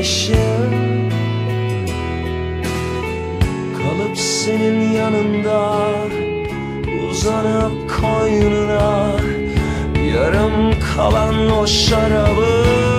Özlemişim Kalıp senin yanında Uzanıp koynuna Yarım kalan o şarabı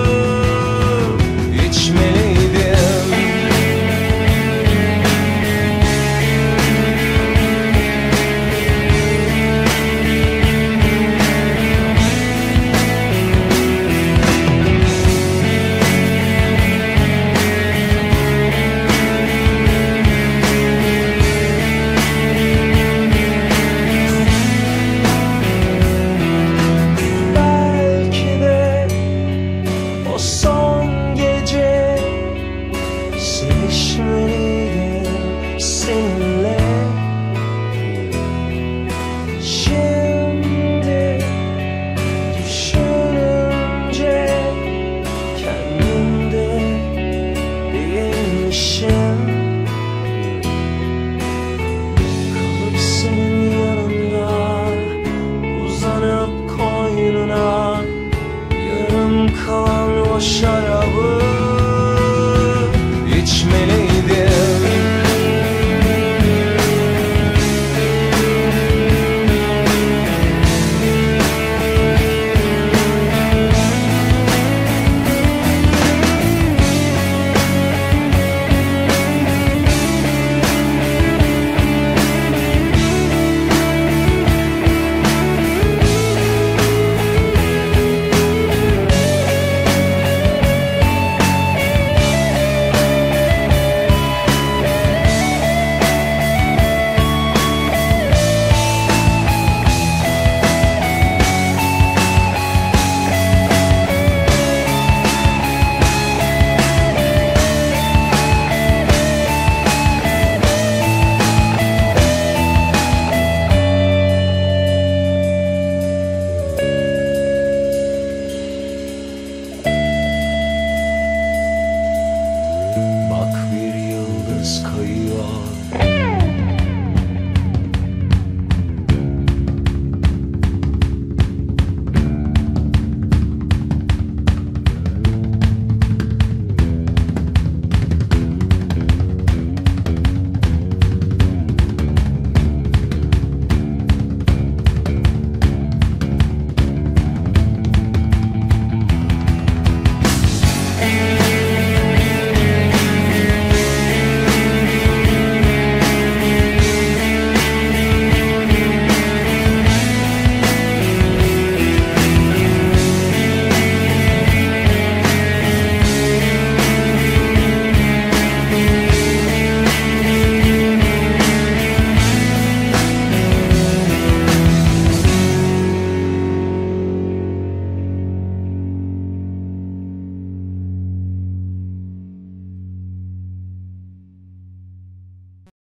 kalan o şarabı